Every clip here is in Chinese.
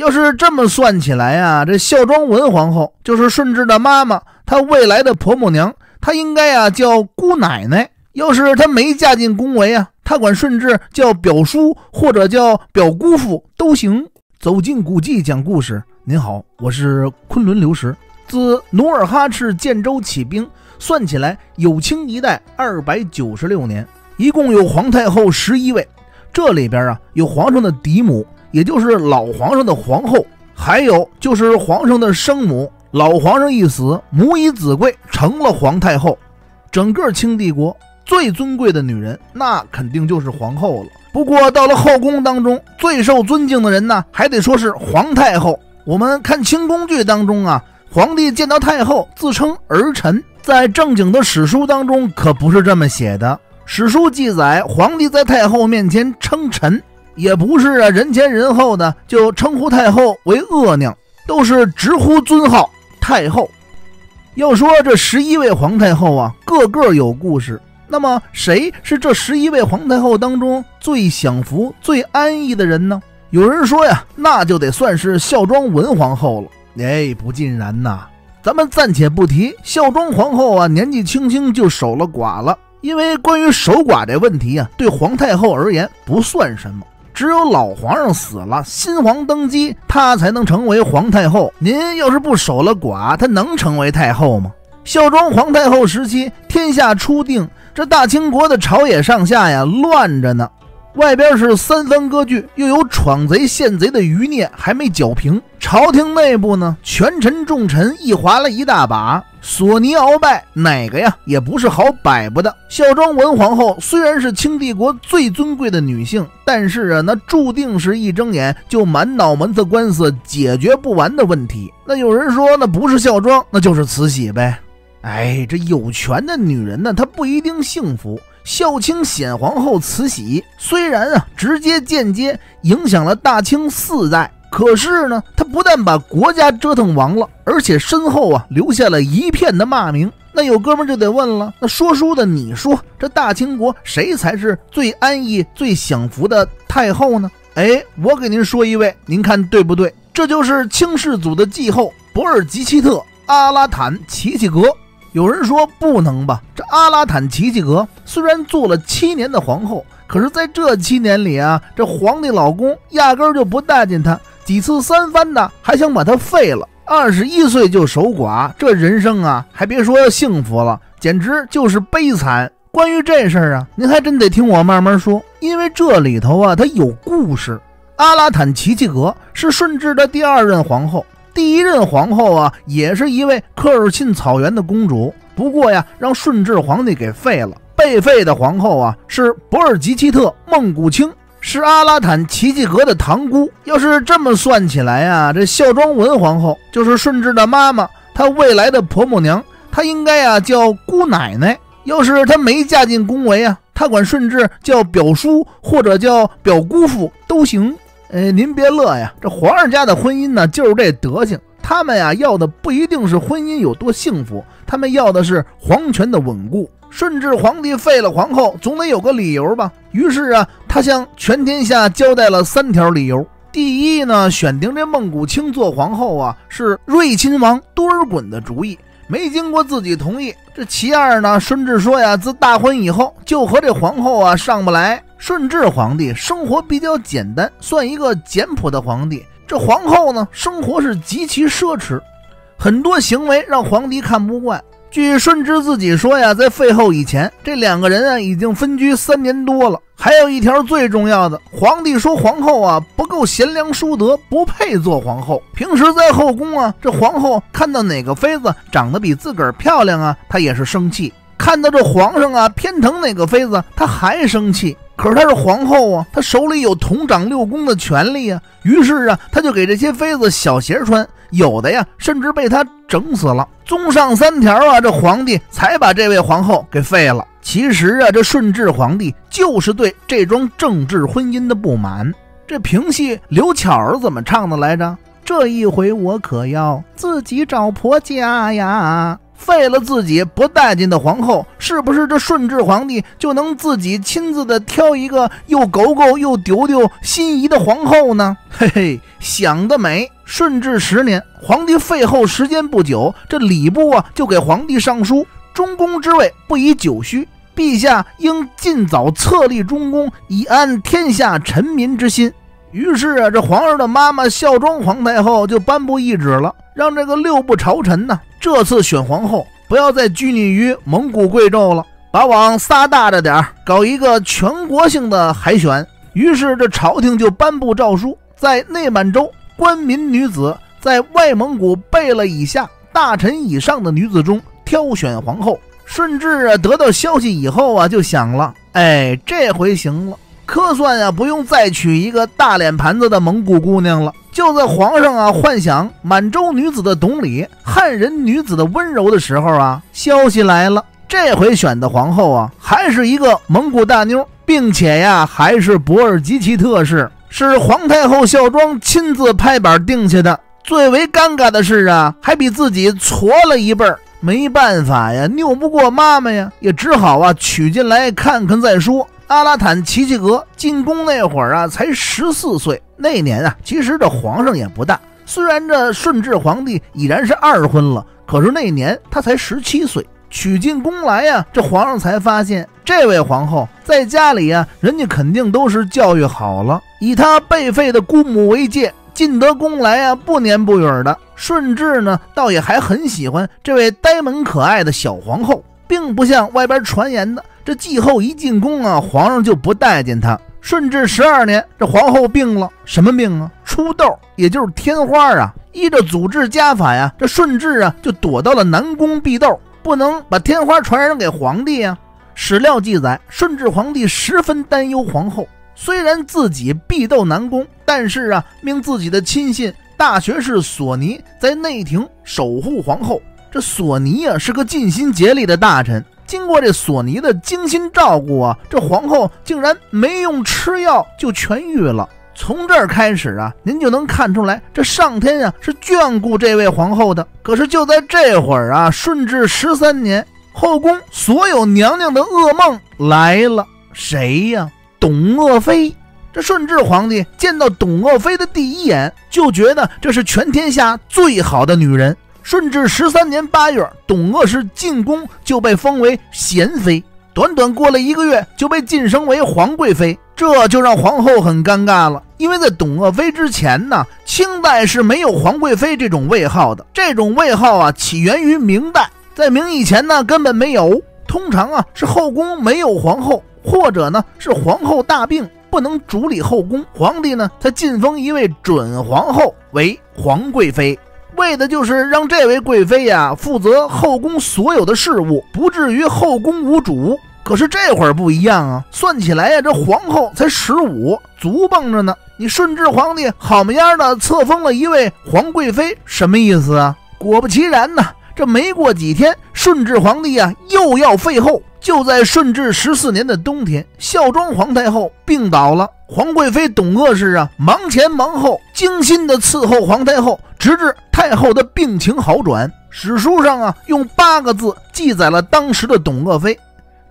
要是这么算起来呀，这孝庄文皇后就是顺治的妈妈，她未来的婆母娘，她应该呀叫姑奶奶。要是她没嫁进宫闱啊，她管顺治叫表叔或者叫表姑父都行。走进古迹讲故事，您好，我是昆仑刘石。自努尔哈赤建州起兵，算起来有清一代二百九十六年，一共有皇太后十一位。这里边啊有皇上的嫡母。也就是老皇上的皇后，还有就是皇上的生母。老皇上一死，母以子贵，成了皇太后。整个清帝国最尊贵的女人，那肯定就是皇后了。不过到了后宫当中，最受尊敬的人呢，还得说是皇太后。我们看清宫剧当中啊，皇帝见到太后自称儿臣，在正经的史书当中可不是这么写的。史书记载，皇帝在太后面前称臣。也不是啊，人前人后的就称呼太后为额娘，都是直呼尊号太后。要说这十一位皇太后啊，个个有故事。那么谁是这十一位皇太后当中最享福、最安逸的人呢？有人说呀，那就得算是孝庄文皇后了。哎，不尽然呐。咱们暂且不提孝庄皇后啊，年纪轻轻就守了寡了，因为关于守寡这问题啊，对皇太后而言不算什么。只有老皇上死了，新皇登基，她才能成为皇太后。您要是不守了寡，她能成为太后吗？孝庄皇太后时期，天下初定，这大清国的朝野上下呀，乱着呢。外边是三藩割据，又有闯贼陷贼的余孽还没剿平。朝廷内部呢，权臣重臣一划了一大把，索尼鳌拜哪个呀，也不是好摆布的。孝庄文皇后虽然是清帝国最尊贵的女性，但是啊，那注定是一睁眼就满脑门子官司解决不完的问题。那有人说，那不是孝庄，那就是慈禧呗。哎，这有权的女人呢，她不一定幸福。孝清显皇后慈禧虽然啊直接间接影响了大清四代，可是呢，他不但把国家折腾亡了，而且身后啊留下了一片的骂名。那有哥们就得问了，那说书的你说，这大清国谁才是最安逸、最享福的太后呢？哎，我给您说一位，您看对不对？这就是清世祖的继后博尔济奇特阿拉坦齐齐格。有人说不能吧？这阿拉坦齐齐格虽然做了七年的皇后，可是在这七年里啊，这皇帝老公压根儿就不待见她，几次三番的还想把她废了。二十一岁就守寡，这人生啊，还别说幸福了，简直就是悲惨。关于这事儿啊，您还真得听我慢慢说，因为这里头啊，它有故事。阿拉坦齐齐格是顺治的第二任皇后。第一任皇后啊，也是一位科尔沁草原的公主，不过呀，让顺治皇帝给废了。被废的皇后啊，是博尔济奇特孟古青，是阿拉坦齐齐格的堂姑。要是这么算起来呀，这孝庄文皇后就是顺治的妈妈，她未来的婆母娘，她应该呀叫姑奶奶。要是她没嫁进宫闱啊，她管顺治叫表叔或者叫表姑父都行。哎，您别乐呀！这皇上家的婚姻呢，就是这德行。他们呀，要的不一定是婚姻有多幸福，他们要的是皇权的稳固。顺治皇帝废了皇后，总得有个理由吧？于是啊，他向全天下交代了三条理由。第一呢，选定这孟古青做皇后啊，是睿亲王多尔衮的主意。没经过自己同意，这其二呢？顺治说呀，自大婚以后就和这皇后啊上不来。顺治皇帝生活比较简单，算一个简朴的皇帝。这皇后呢，生活是极其奢侈，很多行为让皇帝看不惯。据顺治自己说呀，在废后以前，这两个人啊已经分居三年多了。还有一条最重要的，皇帝说皇后啊不够贤良淑德，不配做皇后。平时在后宫啊，这皇后看到哪个妃子长得比自个儿漂亮啊，她也是生气；看到这皇上啊偏疼哪个妃子，她还生气。可是她是皇后啊，她手里有统掌六宫的权利啊。于是啊，她就给这些妃子小鞋穿。有的呀，甚至被他整死了。综上三条啊，这皇帝才把这位皇后给废了。其实啊，这顺治皇帝就是对这桩政治婚姻的不满。这评戏刘巧儿怎么唱的来着？这一回我可要自己找婆家呀！废了自己不待见的皇后，是不是这顺治皇帝就能自己亲自的挑一个又狗狗又丢丢心仪的皇后呢？嘿嘿，想得美！顺治十年，皇帝废后时间不久，这礼部啊就给皇帝上书：中宫之位不宜久虚，陛下应尽早册立中宫，以安天下臣民之心。于是啊，这皇上的妈妈孝庄皇太后就颁布懿旨了，让这个六部朝臣呢，这次选皇后不要再拘泥于蒙古贵胄了，把网撒大着点儿搞一个全国性的海选。于是这朝廷就颁布诏书，在内满洲官民女子，在外蒙古贝勒以下大臣以上的女子中挑选皇后。顺治啊，得到消息以后啊，就想了，哎，这回行了。可算呀，不用再娶一个大脸盘子的蒙古姑娘了。就在皇上啊幻想满洲女子的懂礼、汉人女子的温柔的时候啊，消息来了，这回选的皇后啊，还是一个蒙古大妞，并且呀，还是博尔济奇特氏，是皇太后孝庄亲自拍板定下的。最为尴尬的是啊，还比自己矬了一辈儿。没办法呀，拗不过妈妈呀，也只好啊娶进来看看再说。阿拉坦齐齐格进宫那会儿啊，才十四岁。那年啊，其实这皇上也不大。虽然这顺治皇帝已然是二婚了，可是那年他才十七岁。娶进宫来呀，这皇上才发现，这位皇后在家里呀，人家肯定都是教育好了，以他辈废的姑母为戒。进得宫来呀，不年不语的。顺治呢，倒也还很喜欢这位呆萌可爱的小皇后，并不像外边传言的。这继后一进宫啊，皇上就不待见他。顺治十二年，这皇后病了，什么病啊？出痘，也就是天花啊。依着祖制家法呀，这顺治啊就躲到了南宫避痘，不能把天花传染给皇帝呀。史料记载，顺治皇帝十分担忧皇后，虽然自己避斗南宫，但是啊，命自己的亲信大学士索尼在内廷守护皇后。这索尼啊是个尽心竭力的大臣。经过这索尼的精心照顾啊，这皇后竟然没用吃药就痊愈了。从这儿开始啊，您就能看出来，这上天呀是眷顾这位皇后的。可是就在这会儿啊，顺治十三年，后宫所有娘娘的噩梦来了。谁呀？董鄂妃。这顺治皇帝见到董鄂妃的第一眼，就觉得这是全天下最好的女人。顺治十三年八月，董鄂氏进宫就被封为贤妃，短短过了一个月就被晋升为皇贵妃，这就让皇后很尴尬了。因为在董鄂妃之前呢，清代是没有皇贵妃这种位号的。这种位号啊，起源于明代，在明以前呢根本没有。通常啊是后宫没有皇后，或者呢是皇后大病不能主理后宫，皇帝呢才晋封一位准皇后为皇贵妃。为的就是让这位贵妃呀负责后宫所有的事务，不至于后宫无主。可是这会儿不一样啊，算起来呀，这皇后才十五，足蹦着呢。你顺治皇帝好么样的册封了一位皇贵妃，什么意思啊？果不其然呢，这没过几天，顺治皇帝啊又要废后。就在顺治十四年的冬天，孝庄皇太后病倒了。皇贵妃董鄂氏啊，忙前忙后，精心的伺候皇太后，直至太后的病情好转。史书上啊，用八个字记载了当时的董鄂妃：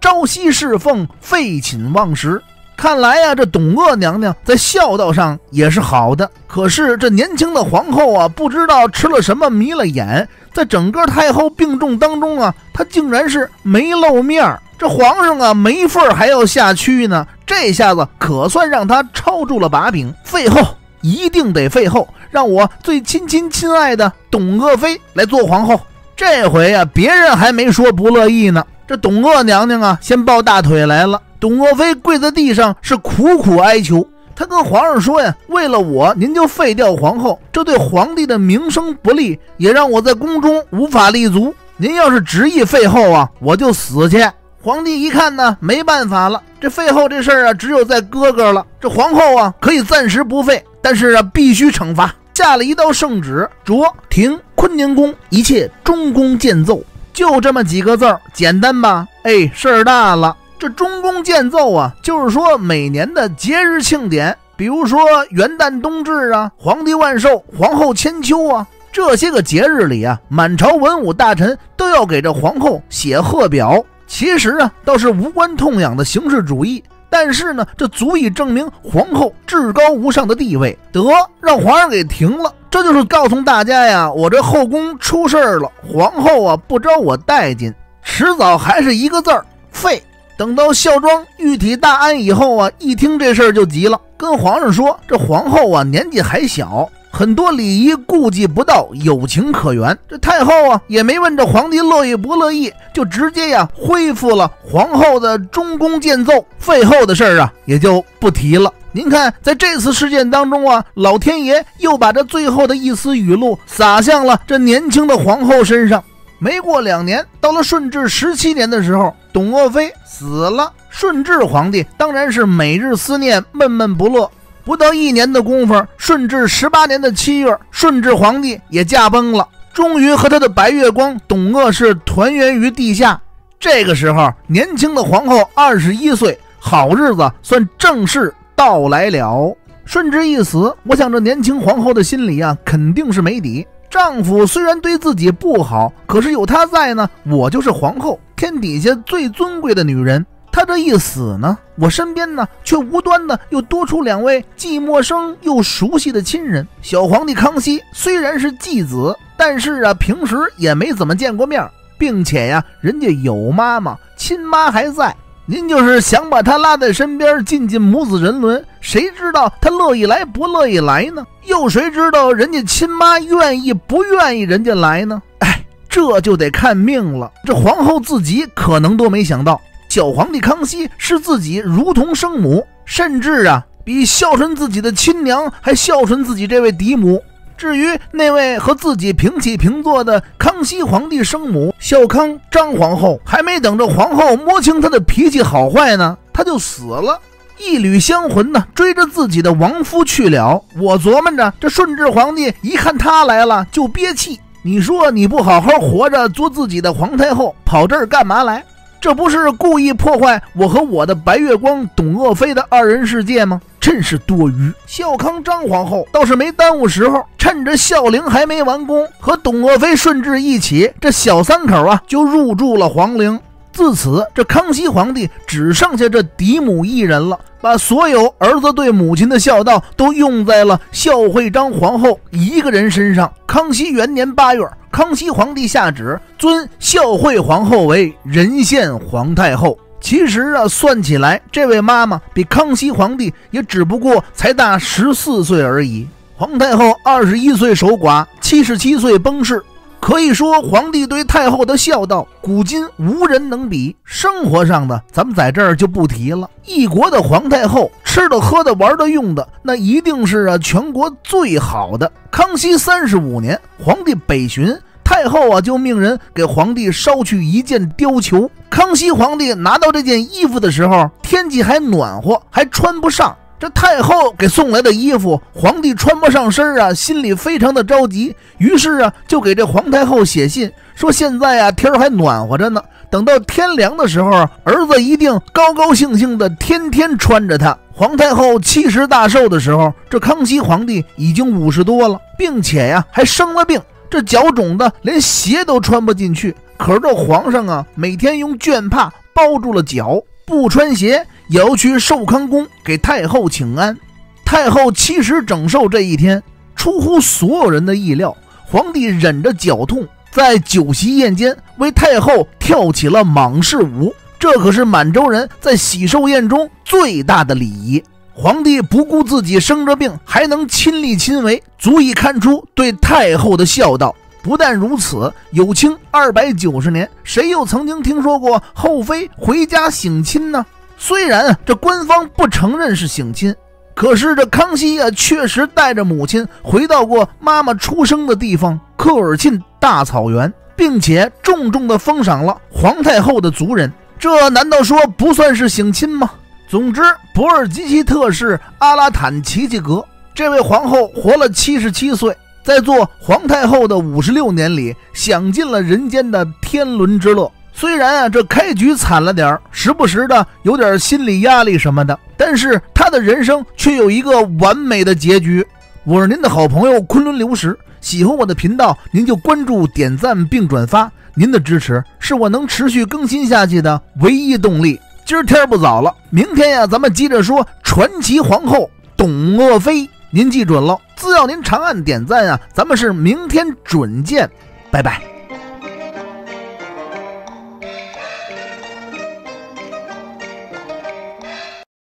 朝夕侍奉，废寝忘食。看来呀，这董鄂娘娘在孝道上也是好的。可是这年轻的皇后啊，不知道吃了什么迷了眼。在整个太后病重当中啊，她竟然是没露面。这皇上啊，没份儿还要下屈呢。这下子可算让他抄住了把柄，废后一定得废后，让我最亲亲亲爱的董鄂妃来做皇后。这回啊，别人还没说不乐意呢，这董鄂娘娘啊，先抱大腿来了。董鄂妃跪在地上是苦苦哀求。她跟皇上说呀：“为了我，您就废掉皇后，这对皇帝的名声不利，也让我在宫中无法立足。您要是执意废后啊，我就死去。”皇帝一看呢，没办法了，这废后这事儿啊，只有在哥哥了。这皇后啊，可以暂时不废，但是啊，必须惩罚。下了一道圣旨，着停坤宁宫一切中宫建奏，就这么几个字儿，简单吧？哎，事儿大了。这中宫建奏啊，就是说每年的节日庆典，比如说元旦、冬至啊，皇帝万寿、皇后千秋啊，这些个节日里啊，满朝文武大臣都要给这皇后写贺表。其实啊，倒是无关痛痒的形式主义，但是呢，这足以证明皇后至高无上的地位。得让皇上给停了，这就是告诉大家呀，我这后宫出事儿了，皇后啊不招我待见，迟早还是一个字儿废。等到孝庄玉体大安以后啊，一听这事儿就急了，跟皇上说：“这皇后啊年纪还小，很多礼仪顾忌不到，有情可原。”这太后啊也没问这皇帝乐意不乐意，就直接呀恢复了皇后的中宫建奏，废后的事儿啊也就不提了。您看，在这次事件当中啊，老天爷又把这最后的一丝雨露洒向了这年轻的皇后身上。没过两年，到了顺治十七年的时候，董鄂妃死了。顺治皇帝当然是每日思念，闷闷不乐。不到一年的功夫，顺治十八年的七月，顺治皇帝也驾崩了，终于和他的白月光董鄂氏团圆于地下。这个时候，年轻的皇后二十一岁，好日子算正式到来了。顺治一死，我想这年轻皇后的心里啊，肯定是没底。丈夫虽然对自己不好，可是有他在呢，我就是皇后，天底下最尊贵的女人。他这一死呢，我身边呢却无端的又多出两位既陌生又熟悉的亲人。小皇帝康熙虽然是继子，但是啊，平时也没怎么见过面，并且呀，人家有妈妈，亲妈还在。您就是想把他拉在身边，尽尽母子人伦，谁知道他乐意来不乐意来呢？又谁知道人家亲妈愿意不愿意人家来呢？哎，这就得看命了。这皇后自己可能都没想到，小皇帝康熙视自己如同生母，甚至啊，比孝顺自己的亲娘还孝顺自己这位嫡母。至于那位和自己平起平坐的康熙皇帝生母孝康张皇后，还没等着皇后摸清她的脾气好坏呢，她就死了。一缕香魂呢，追着自己的亡夫去了。我琢磨着，这顺治皇帝一看他来了，就憋气。你说你不好好活着，做自己的皇太后，跑这儿干嘛来？这不是故意破坏我和我的白月光董鄂妃的二人世界吗？真是多余。孝康张皇后倒是没耽误时候，趁着孝陵还没完工，和董鄂妃顺治一起，这小三口啊就入住了皇陵。自此，这康熙皇帝只剩下这嫡母一人了，把所有儿子对母亲的孝道都用在了孝惠章皇后一个人身上。康熙元年八月，康熙皇帝下旨尊孝惠皇后为仁献皇太后。其实啊，算起来，这位妈妈比康熙皇帝也只不过才大十四岁而已。皇太后二十一岁守寡，七十七岁崩逝，可以说皇帝对太后的孝道，古今无人能比。生活上的，咱们在这儿就不提了。一国的皇太后，吃的、喝的、玩的、用的，那一定是啊全国最好的。康熙三十五年，皇帝北巡。太后啊，就命人给皇帝捎去一件貂裘。康熙皇帝拿到这件衣服的时候，天气还暖和，还穿不上。这太后给送来的衣服，皇帝穿不上身啊，心里非常的着急。于是啊，就给这皇太后写信说：“现在啊，天还暖和着呢，等到天凉的时候，儿子一定高高兴兴的天天穿着它。”皇太后七十大寿的时候，这康熙皇帝已经五十多了，并且呀，还生了病。这脚肿的连鞋都穿不进去，可是这皇上啊，每天用绢帕包住了脚，不穿鞋也要去寿康宫给太后请安。太后七十整寿这一天，出乎所有人的意料，皇帝忍着脚痛，在酒席宴间为太后跳起了蟒式舞，这可是满洲人在喜寿宴中最大的礼仪。皇帝不顾自己生着病，还能亲力亲为，足以看出对太后的孝道。不但如此，有清二百九十年，谁又曾经听说过后妃回家省亲呢？虽然这官方不承认是省亲，可是这康熙啊，确实带着母亲回到过妈妈出生的地方科尔沁大草原，并且重重的封赏了皇太后的族人。这难道说不算是省亲吗？总之，博尔基奇特氏阿拉坦奇吉格这位皇后活了七十七岁，在做皇太后的五十六年里，享尽了人间的天伦之乐。虽然啊，这开局惨了点儿，时不时的有点心理压力什么的，但是他的人生却有一个完美的结局。我是您的好朋友昆仑流石，喜欢我的频道，您就关注、点赞并转发，您的支持是我能持续更新下去的唯一动力。今儿天不早了，明天呀，咱们接着说传奇皇后董鄂妃。您记准了，只要您长按点赞啊，咱们是明天准见，拜拜。